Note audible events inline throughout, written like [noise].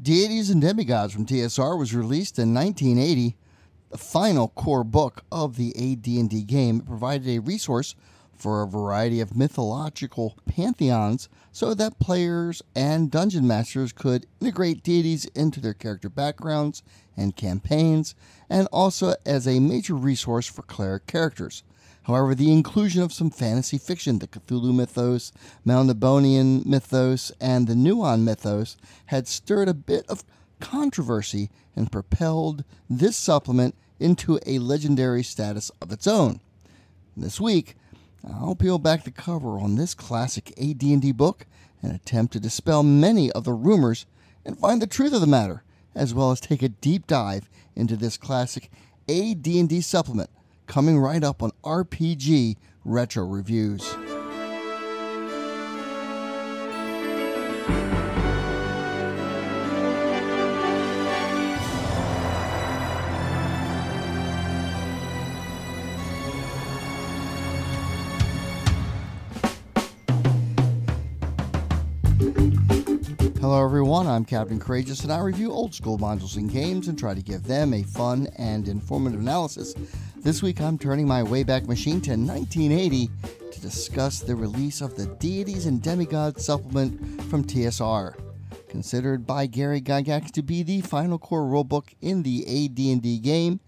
Deities and Demigods from TSR was released in 1980, the final core book of the AD&D game. It provided a resource for a variety of mythological pantheons so that players and dungeon masters could integrate deities into their character backgrounds and campaigns, and also as a major resource for cleric characters. However, the inclusion of some fantasy fiction, the Cthulhu mythos, Melnibonéan mythos, and the Nehwon mythos, had stirred a bit of controversy and propelled this supplement into a legendary status of its own. This week, I'll peel back the cover on this classic AD&D book and attempt to dispel many of the rumors and find the truth of the matter, as well as take a deep dive into this classic AD&D supplement coming right up on RPG Retro Reviews. Hello, everyone. I'm Captain Corajus, and I review old school modules and games and try to give them a fun and informative analysis. This week, I'm turning my Wayback Machine to 1980 to discuss the release of the Deities and Demigods supplement from TSR. Considered by Gary Gygax to be the final core rulebook in the AD&D game,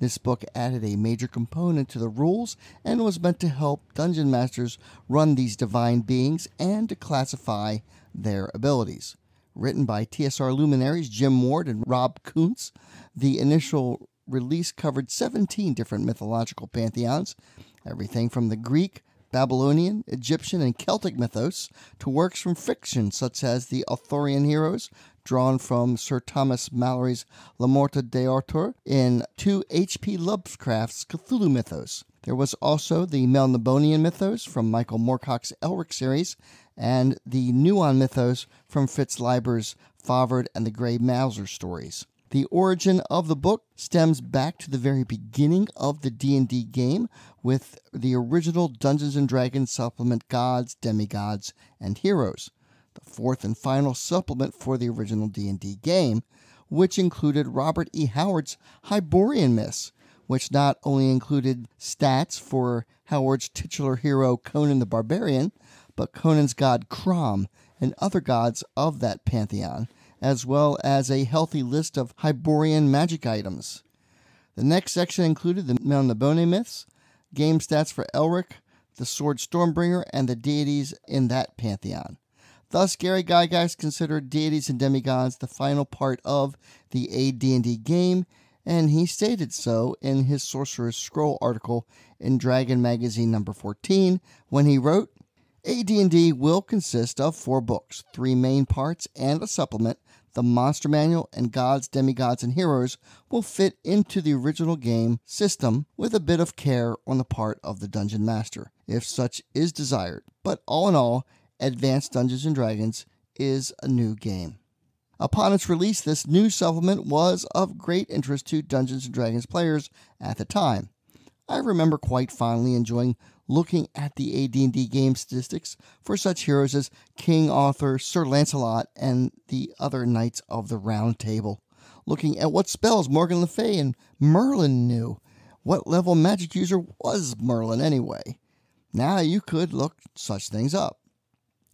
this book added a major component to the rules and was meant to help dungeon masters run these divine beings and to classify their abilities. Written by TSR luminaries Jim Ward and Rob Kuntz, the initial release covered 17 different mythological pantheons, everything from the Greek, Babylonian, Egyptian, and Celtic mythos to works from fiction such as the Arthurian heroes, drawn from Sir Thomas Malory's La Morte d'Arthur in 2 H.P. Lovecraft's Cthulhu mythos. There was also the Melnibonéan mythos from Michael Moorcock's Elric series and the Nehwon mythos from Fritz Leiber's Fafhrd and the Grey Mouser stories. The origin of the book stems back to the very beginning of the D&D game with the original Dungeons and Dragons supplement Gods, Demigods, and Heroes the fourth and final supplement for the original D&D game, which included Robert E. Howard's Hyborian Myths, which not only included stats for Howard's titular hero Conan the Barbarian, but Conan's god Crom and other gods of that pantheon, as well as a healthy list of Hyborian magic items. The next section included the Melniboné myths, game stats for Elric, the sword Stormbringer, and the deities in that pantheon. Thus, Gary Gygax considered deities and demigods the final part of the AD&D game, and he stated so in his Sorcerer's Scroll article in Dragon Magazine number 14 when he wrote, AD&D will consist of four books, three main parts, and a supplement. The Monster Manual and Gods, Demigods, and Heroes will fit into the original game system with a bit of care on the part of the Dungeon Master, if such is desired. But all in all, Advanced Dungeons and Dragons is a new game. Upon its release, this new supplement was of great interest to Dungeons and Dragons players at the time. I remember quite fondly enjoying looking at the AD&D game statistics for such heroes as King Arthur, Sir Lancelot, and the other knights of the Round Table. Looking at what spells Morgan Le Fay and Merlin knew. What level magic user was Merlin anyway? Now you could look such things up.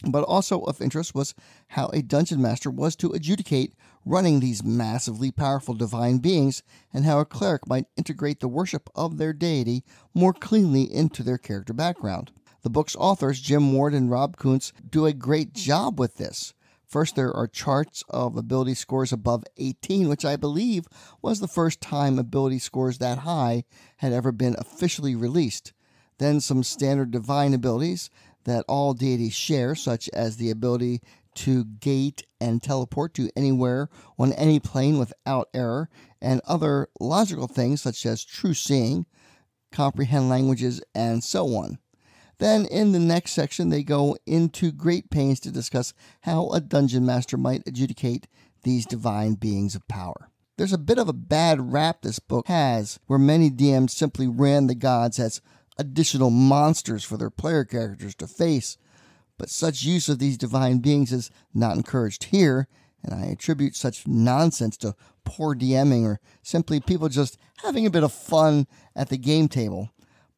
But also of interest was how a dungeon master was to adjudicate running these massively powerful divine beings, and how a cleric might integrate the worship of their deity more cleanly into their character background. The book's authors, Jim Ward and Rob Kuntz, do a great job with this. First, there are charts of ability scores above 18, which I believe was the first time ability scores that high had ever been officially released. Then, some standard divine abilities, that all deities share, such as the ability to gate and teleport to anywhere on any plane without error, and other logical things such as true seeing, comprehend languages, and so on. Then, in the next section, they go into great pains to discuss how a dungeon master might adjudicate these divine beings of power. There's a bit of a bad rap this book has, where many DMs simply ran the gods as additional monsters for their player characters to face, but such use of these divine beings is not encouraged here, and I attribute such nonsense to poor DMing or simply people just having a bit of fun at the game table.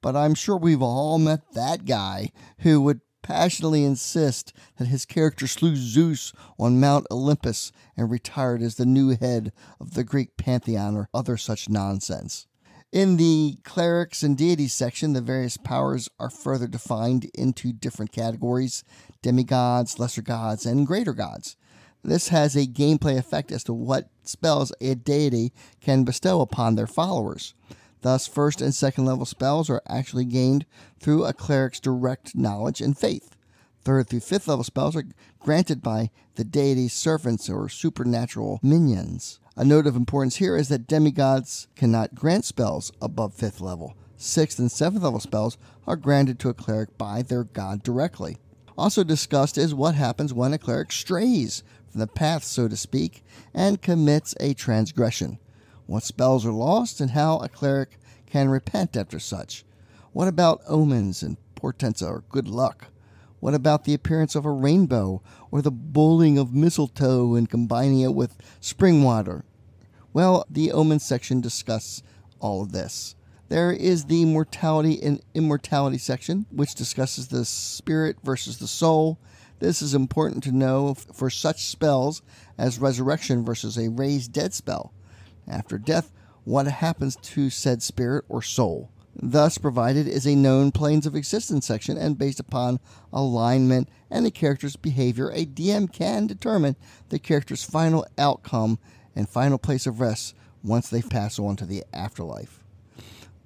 But I'm sure we've all met that guy who would passionately insist that his character slew Zeus on Mount Olympus and retired as the new head of the Greek pantheon or other such nonsense. In the clerics and deities section, the various powers are further defined into different categories demigods, lesser gods, and greater gods. This has a gameplay effect as to what spells a deity can bestow upon their followers. Thus, first and second level spells are actually gained through a cleric's direct knowledge and faith. Third through fifth level spells are granted by the deity's servants or supernatural minions. A note of importance here is that demigods cannot grant spells above fifth level. Sixth and seventh level spells are granted to a cleric by their god directly. Also discussed is what happens when a cleric strays from the path, so to speak, and commits a transgression what spells are lost, and how a cleric can repent after such. What about omens and portents or good luck? What about the appearance of a rainbow or the boiling of mistletoe and combining it with spring water? Well, the omens section discusses all of this. There is the mortality and immortality section, which discusses the spirit versus the soul. This is important to know for such spells as resurrection versus a raised dead spell after death what happens to said spirit or soul. Thus, provided is a known planes of existence section, and based upon alignment and the character's behavior, a DM can determine the character's final outcome and final place of rest once they pass on to the afterlife.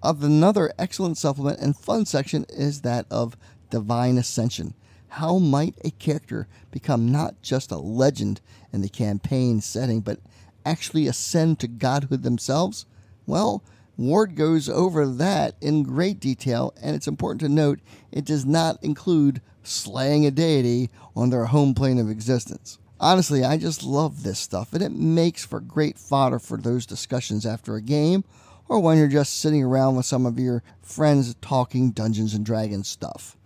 Of another excellent supplement and fun section is that of Divine Ascension. How might a character become not just a legend in the campaign setting, but actually ascend to godhood themselves? Well, Ward goes over that in great detail, and it's important to note it does not include slaying a deity on their home plane of existence. Honestly, I just love this stuff, and it makes for great fodder for those discussions after a game or when you're just sitting around with some of your friends talking Dungeons and Dragons stuff.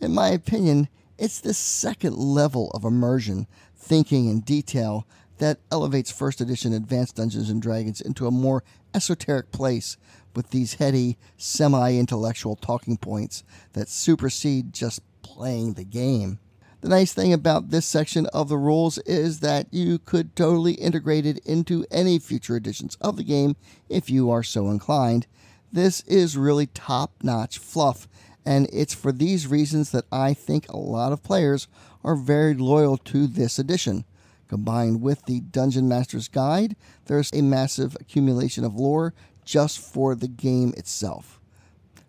In my opinion, it's this second level of immersion, thinking, and detail that elevates first edition Advanced Dungeons and Dragons into a more esoteric place with these heady, semi intellectual talking points that supersede just playing the game. The nice thing about this section of the rules is that you could totally integrate it into any future editions of the game if you are so inclined. This is really top notch fluff, and it's for these reasons that I think a lot of players are very loyal to this edition. Combined with the Dungeon Master's Guide, there's a massive accumulation of lore just for the game itself.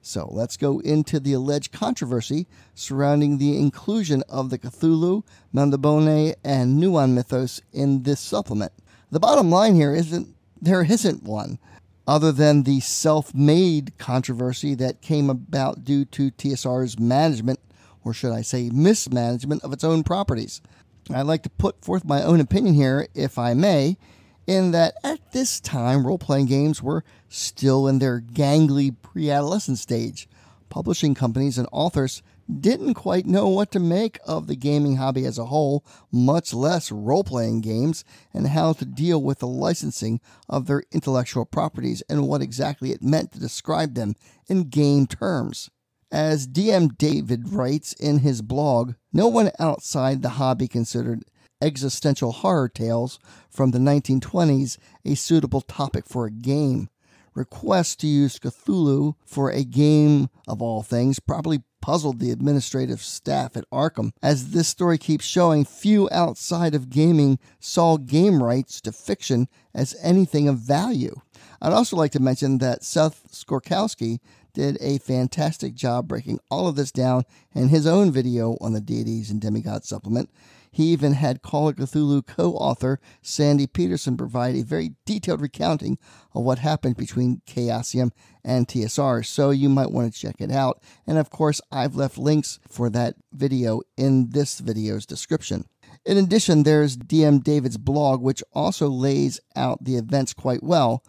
So let's go into the alleged controversy surrounding the inclusion of the Cthulhu, Melniboné, and Nehwon mythos in this supplement. The bottom line here isn't there isn't one, other than the self made controversy that came about due to TSR's management, or should I say mismanagement, of its own properties. I'd like to put forth my own opinion here, if I may, in that at this time, role playing games were still in their gangly pre adolescent stage. Publishing companies and authors didn't quite know what to make of the gaming hobby as a whole, much less role playing games, and how to deal with the licensing of their intellectual properties and what exactly it meant to describe them in game terms. As DM David writes in his blog, no one outside the hobby considered existential horror tales from the 1920s a suitable topic for a game. Requests to use Cthulhu for a game of all things probably puzzled the administrative staff at Arkham. As this story keeps showing, few outside of gaming saw game rights to fiction as anything of value. I'd also like to mention that Seth Skorkowski did a fantastic job breaking all of this down in his own video on the Deities and Demigods supplement. He even had Call of Cthulhu co author Sandy Petersen provide a very detailed recounting of what happened between Chaosium and TSR, so you might want to check it out. And of course, I've left links for that video in this video's description. In addition, there's DM David's blog, which also lays out the events quite well.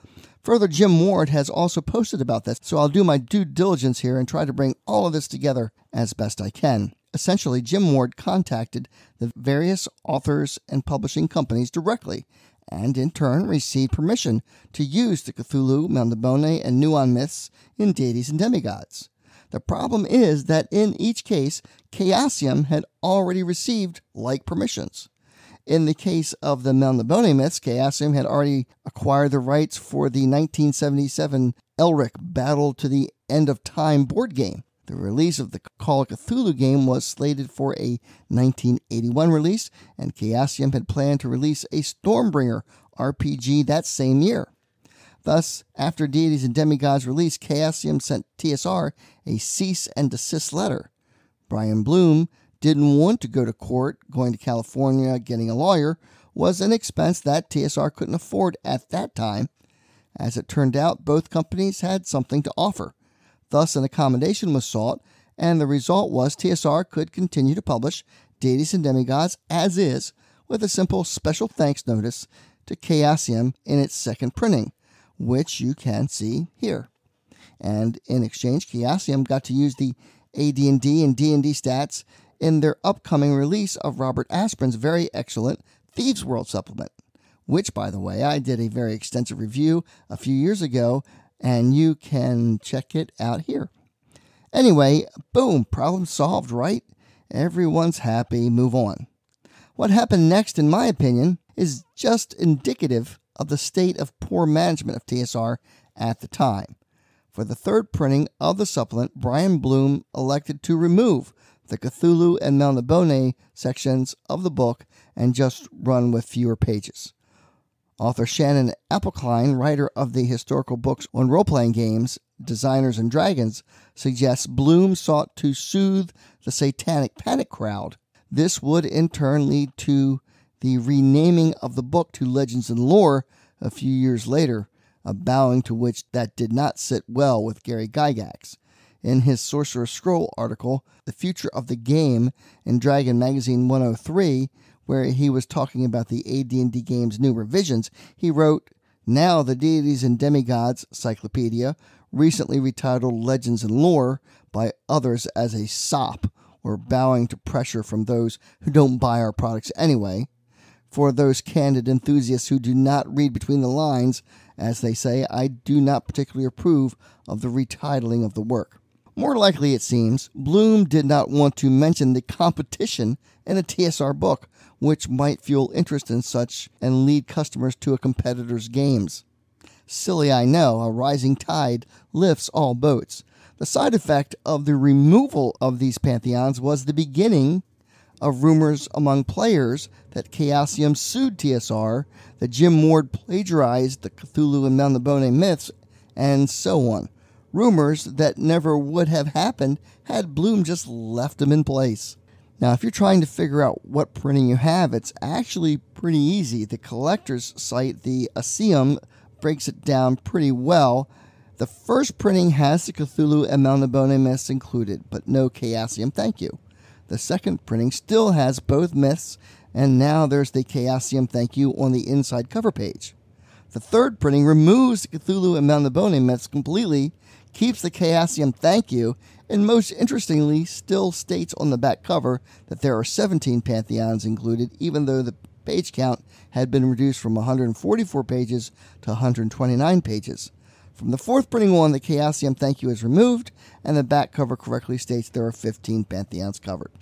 Further, Jim Ward has also posted about this, so I'll do my due diligence here and try to bring all of this together as best I can. Essentially, Jim Ward contacted the various authors and publishing companies directly and in turn received permission to use the Cthulhu, Melniboné, and Nehwon myths in Deities and Demigods. The problem is that in each case, Chaosium had already received like permissions. In the case of the Melniboné myths, Chaosium had already acquired the rights for the 1977 Elric Battle to the End of Time board game. The release of the Call of Cthulhu game was slated for a 1981 release, and Chaosium had planned to release a Stormbringer RPG that same year. Thus, after Deities and Demigods release, Chaosium sent TSR a cease and desist letter. Brian Blume didn't want to go to court, going to California, getting a lawyer was an expense that TSR couldn't afford at that time. As it turned out, both companies had something to offer. Thus, an accommodation was sought, and the result was TSR could continue to publish Deities and Demigods as is, with a simple special thanks notice to Chaosium in its second printing, which you can see here. And in exchange, Chaosium got to use the AD&D and D&D stats in their upcoming release of Robert Asprin's very excellent Thieves World supplement, which, by the way, I did a very extensive review a few years ago, and you can check it out here. Anyway, boom, problem solved, right? Everyone's happy, move on. What happened next, in my opinion, is just indicative of the state of poor management of TSR at the time. For the third printing of the supplement, Brian Blume elected to remove the Cthulhu and Melniboné sections of the book and just run with fewer pages. Author Shannon Appelcline, writer of the historical books on role playing games, Designers and Dragons, suggests Blume sought to soothe the satanic panic crowd. This would in turn lead to the renaming of the book to Legends and Lore a few years later, a bowing to which that did not sit well with Gary Gygax in his Sorcerer's Scroll article, The Future of the Game in Dragon Magazine 103, where he was talking about the AD&D game's new revisions, he wrote, "Now the Deities and Demigods Cyclopedia, recently retitled Legends and Lore by others as a sop or bowing to pressure from those who don't buy our products anyway." For those candid enthusiasts who do not read between the lines, as they say, I do not particularly approve of the retitling of the work. More likely, it seems, Blume did not want to mention the competition in a TSR book, which might fuel interest in such and lead customers to a competitor's games. Silly, I know, a rising tide lifts all boats. The side effect of the removal of these pantheons was the beginning of rumors among players that Chaosium sued TSR, that Jim Ward plagiarized the Cthulhu and Melniboné myths, and so on rumors that never would have happened had Blume just left them in place. Now, if you're trying to figure out what printing you have, it's actually pretty easy. The collector's site, the Acaeum, breaks it down pretty well. The first printing has the Cthulhu and Melniboné myths included, but no Chaosium, thank you. The second printing still has both myths, and now there's the Chaosium thank you on the inside cover page. The third printing removes the Cthulhu and Melniboné myths completely keeps the Chaosium thank you, and most interestingly, still states on the back cover that there are 17 pantheons included, even though the page count had been reduced from 144 pages to 129 pages. From the fourth printing on, the Chaosium thank you is removed, and the back cover correctly states there are 15 pantheons covered.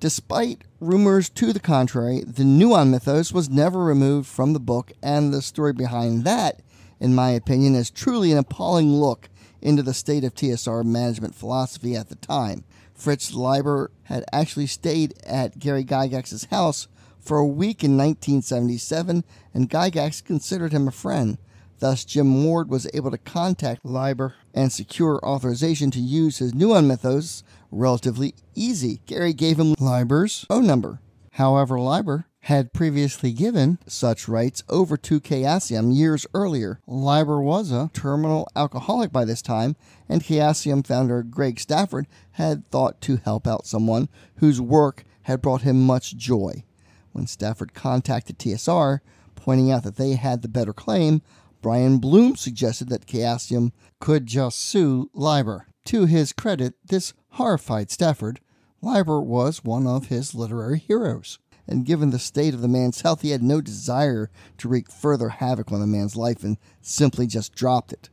Despite rumors to the contrary, the Nehwon mythos was never removed from the book, and the story behind that, in my opinion, is truly an appalling look into the state of TSR management philosophy at the time. Fritz Leiber had actually stayed at Gary Gygax's house for a week in 1977, and Gygax considered him a friend. Thus, Jim Ward was able to contact Leiber and secure authorization to use his Nehwon mythos relatively easy. Gary gave him Leiber's phone number. However, Leiber had previously given such rights over to Chaosium years earlier. Leiber was a terminal alcoholic by this time, and Chaosium founder Greg Stafford had thought to help out someone whose work had brought him much joy. When Stafford contacted TSR, pointing out that they had the better claim, Brian Blume suggested that Chaosium could just sue Leiber. To his credit, this horrified Stafford, Leiber was one of his literary heroes. And given the state of the man's health, he had no desire to wreak further havoc on the man's life and simply just dropped it.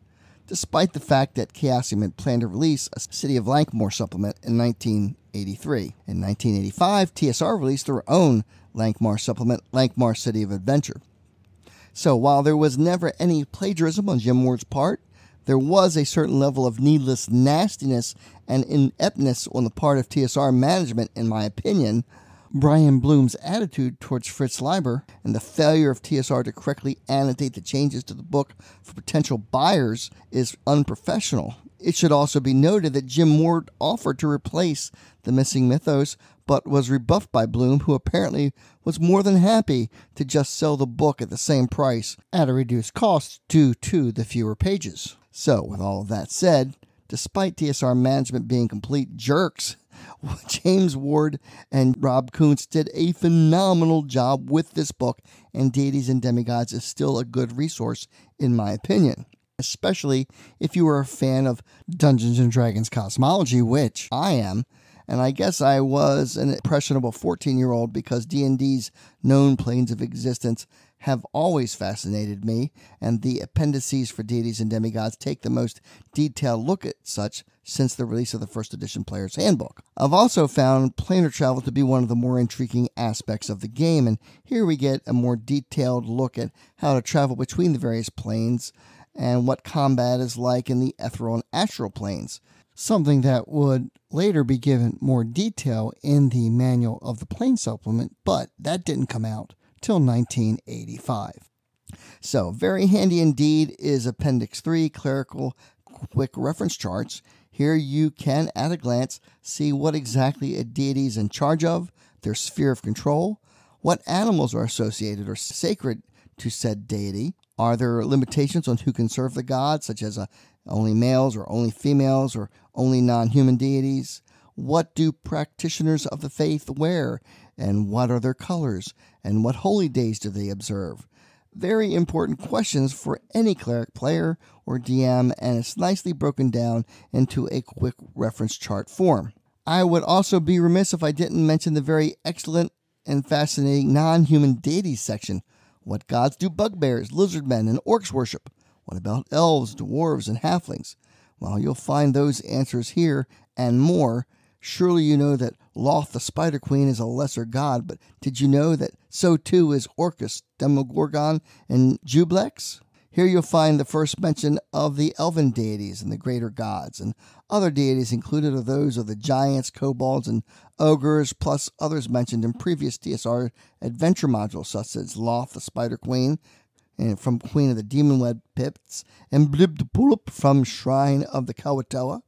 Despite the fact that Chaosium had planned to release a City of Lankhmar supplement in 1983. In 1985, TSR released their own Lankhmar supplement, Lankhmar City of Adventure. So while there was never any plagiarism on Jim Ward's part, there was a certain level of needless nastiness and ineptness on the part of TSR management, in my opinion. Brian Blume's attitude towards Fritz Leiber and the failure of TSR to correctly annotate the changes to the book for potential buyers is unprofessional. It should also be noted that Jim Ward offered to replace the missing mythos, but was rebuffed by Blume, who apparently was more than happy to just sell the book at the same price at a reduced cost due to the fewer pages. So, with all of that said, despite TSR management being complete jerks, [laughs] James Ward and Rob Kuntz did a phenomenal job with this book, and Deities and Demigods is still a good resource, in my opinion. Especially if you are a fan of Dungeons and Dragons cosmology, which I am, and I guess I was an impressionable 14 year old because D&D's known planes of existence have always fascinated me, and the appendices for deities and demigods take the most detailed look at such since the release of the first edition Player's Handbook. I've also found planar travel to be one of the more intriguing aspects of the game, and here we get a more detailed look at how to travel between the various planes and what combat is like in the ethereal and astral planes. Something that would later be given more detail in the manual of the plane supplement, but that didn't come out till 1985. So, very handy indeed is Appendix 3 Clerical Quick Reference Charts. Here you can, at a glance, see what exactly a deity is in charge of, their sphere of control, what animals are associated or sacred to said deity. Are there limitations on who can serve the god, such as uh, only males or only females or only non human deities? What do practitioners of the faith wear? And what are their colors? And what holy days do they observe? Very important questions for any cleric player or DM, and it's nicely broken down into a quick reference chart form. I would also be remiss if I didn't mention the very excellent and fascinating non human deities section. What gods do bugbears, lizardmen, and orcs worship? What about elves, dwarves, and halflings? Well, you'll find those answers here and more Surely you know that Lolth the Spider Queen is a lesser god, but did you know that so too is Orcus, Demogorgon, and Juiblex? Here you'll find the first mention of the elven deities and the greater gods, and other deities included are those of the giants, kobolds, and ogres, plus others mentioned in previous TSR adventure modules, such as Lolth the Spider Queen, and from Queen of the Demon Web Pits, and Blib the from Shrine of the Kuo-Toa.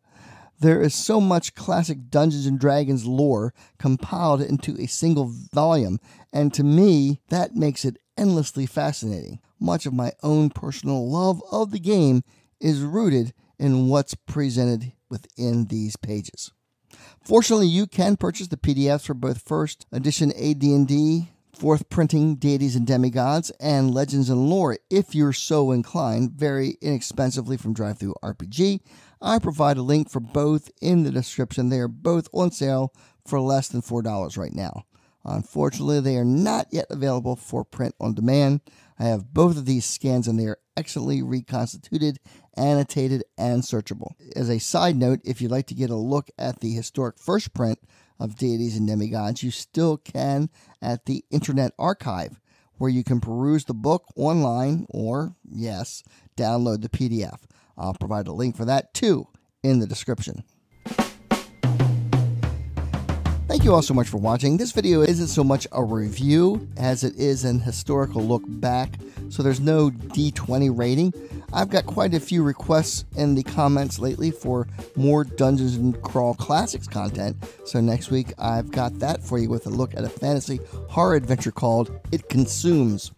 There is so much classic Dungeons and Dragons lore compiled into a single volume, and to me, that makes it endlessly fascinating. Much of my own personal love of the game is rooted in what's presented within these pages. Fortunately, you can purchase the PDFs for both first edition AD&D, fourth printing Deities and Demigods, and Legends and Lore if you're so inclined, very inexpensively from DriveThruRPG. I provide a link for both in the description. They are both on sale for less than $4 right now. Unfortunately, they are not yet available for print on demand. I have both of these scans and they are excellently reconstituted, annotated, and searchable. As a side note, if you'd like to get a look at the historic first print of Deities and Demigods, you still can at the Internet Archive, where you can peruse the book online or, yes, download the PDF. I'll provide a link for that too in the description. Thank you all so much for watching. This video isn't so much a review as it is an historical look back, so there's no D20 rating. I've got quite a few requests in the comments lately for more Dungeons and Crawl Classics content, so next week I've got that for you with a look at a fantasy horror adventure called It Consumes.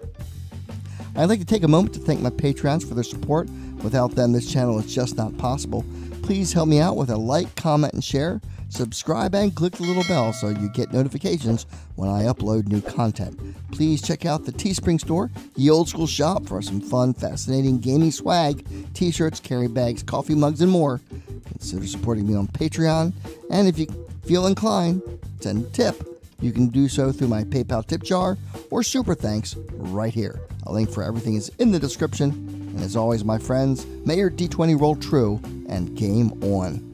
I'd like to take a moment to thank my Patreons for their support Without them, this channel is just not possible. Please help me out with a like, comment, and share. Subscribe and click the little bell so you get notifications when I upload new content. Please check out the Teespring store, the old school shop for some fun, fascinating gaming swag, t shirts, carry bags, coffee mugs, and more. Consider supporting me on Patreon, and if you feel inclined, send a tip. You can do so through my PayPal tip jar or Super Thanks right here. A link for everything is in the description. And as always, my friends, may your D20 roll true and game on.